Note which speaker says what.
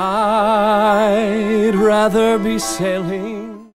Speaker 1: I'd rather be sailing